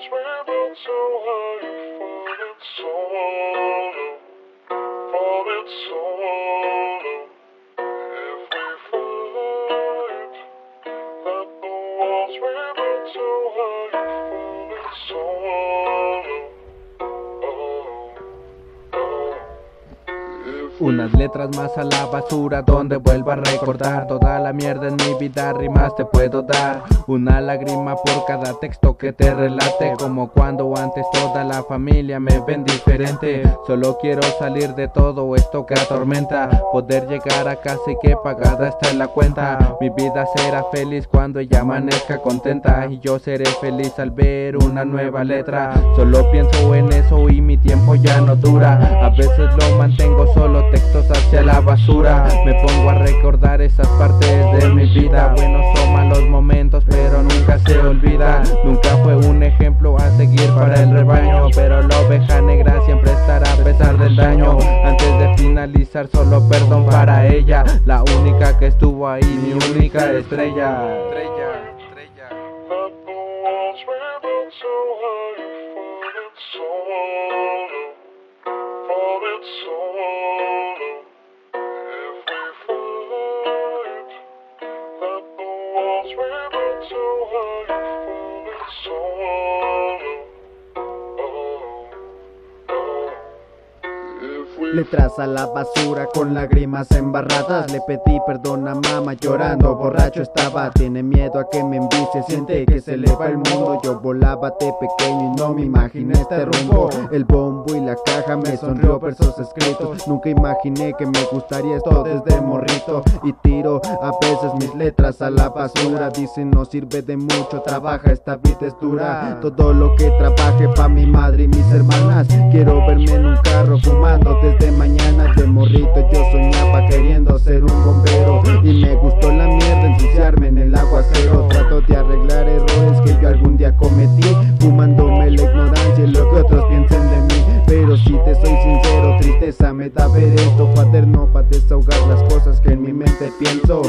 touch me, so how high you fall. It's so low, fall it's so low. If we fight, let the walls be built so high you fall. It's so low. Unas letras más a la basura donde vuelvo a recordar. Toda la mierda en mi vida rimas te puedo dar. Una lágrima por cada texto que te relate. Como cuando antes toda la familia me ven diferente. Solo quiero salir de todo esto que atormenta. Poder llegar a casa y que pagada está la cuenta. Mi vida será feliz cuando ella amanezca contenta. Y yo seré feliz al ver una nueva letra. Solo pienso en eso y mi tiempo ya no dura. A veces lo mantengo solo textos hacia la basura. Me pongo a recordar esas partes de mi vida. Buenos o malos momentos pero nunca se olvida Nunca fue un ejemplo a seguir para el rebaño. Pero la oveja negra siempre estará a pesar del daño. Antes de finalizar solo perdón para ella. La única que estuvo ahí, mi única estrella for you, for me. Letras a la basura con lágrimas embarradas. Le pedí perdón a mamá llorando, borracho estaba. Tiene miedo a que me envicie, siente que se le va el mundo. Yo volaba de pequeño y no me imaginé este rumbo. El bombo y la caja me sonrió versos escritos. Nunca imaginé que me gustaría esto desde morrito. Y tiro a veces mis letras a la basura. Dicen no sirve de mucho, trabaja, esta vida es dura. Todo lo que trabaje pa' mi madre y mis hermanas. Quiero verme en un carro fumando desde de mañana de morrito yo soñaba queriendo ser un bombero. Y me gustó la mierda ensuciarme en el aguacero. Trato de arreglar errores que yo algún día cometí Fumándome la ignorancia y lo que otros piensen de mí. Pero si te soy sincero, tristeza me da ver esto. Paterno para desahogar las cosas que en mi mente pienso